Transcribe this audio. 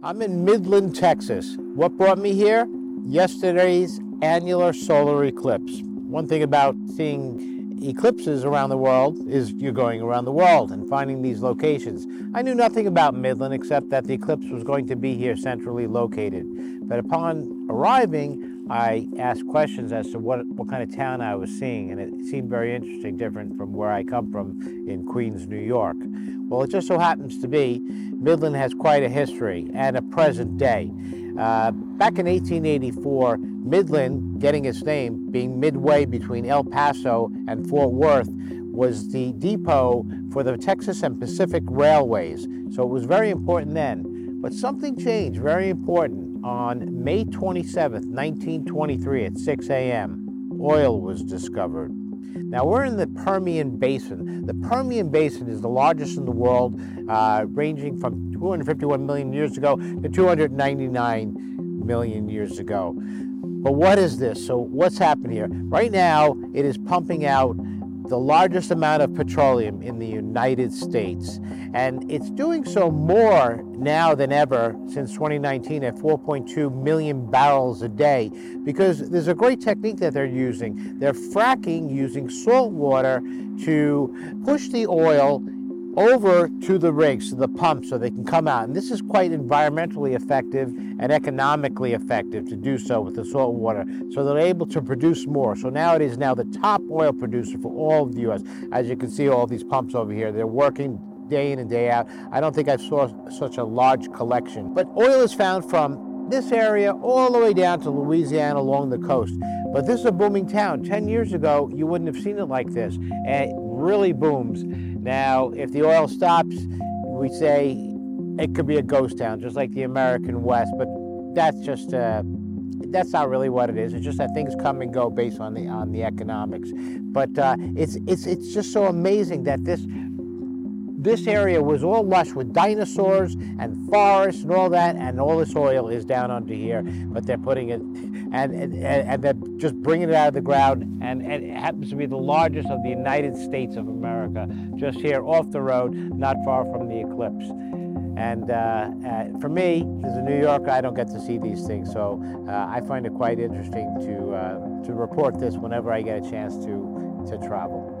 I'm in Midland, Texas. What brought me here? Yesterday's annular solar eclipse. One thing about seeing eclipses around the world is you're going around the world and finding these locations. I knew nothing about Midland except that the eclipse was going to be here centrally located. But upon arriving, I asked questions as to what, what kind of town I was seeing, and it seemed very interesting, different from where I come from in Queens, New York. Well, it just so happens to be Midland has quite a history and a present day. Uh, back in 1884, Midland, getting its name, being midway between El Paso and Fort Worth, was the depot for the Texas and Pacific Railways. So it was very important then. But something changed, very important on May 27, 1923 at 6 a.m., oil was discovered. Now we're in the Permian Basin. The Permian Basin is the largest in the world, uh, ranging from 251 million years ago to 299 million years ago. But what is this? So what's happened here? Right now, it is pumping out the largest amount of petroleum in the United States. And it's doing so more now than ever since 2019 at 4.2 million barrels a day because there's a great technique that they're using. They're fracking using salt water to push the oil over to the rigs, to the pumps, so they can come out. And this is quite environmentally effective and economically effective to do so with the salt water. So they're able to produce more. So now it is now the top oil producer for all of the U.S. As you can see, all these pumps over here, they're working day in and day out. I don't think I saw such a large collection. But oil is found from this area all the way down to Louisiana along the coast. But this is a booming town. 10 years ago, you wouldn't have seen it like this. And really booms. Now, if the oil stops, we say it could be a ghost town, just like the American West, but that's just uh, that's not really what it is. It's just that things come and go based on the on the economics. But uh, it's it's it's just so amazing that this this area was all lush with dinosaurs and forests and all that, and all this oil is down under here. But they're putting it, and and, and they're just bringing it out of the ground, and, and it happens to be the largest of the United States of America, just here off the road, not far from the eclipse. And uh, uh, for me, as a New Yorker, I don't get to see these things, so uh, I find it quite interesting to uh, to report this whenever I get a chance to to travel.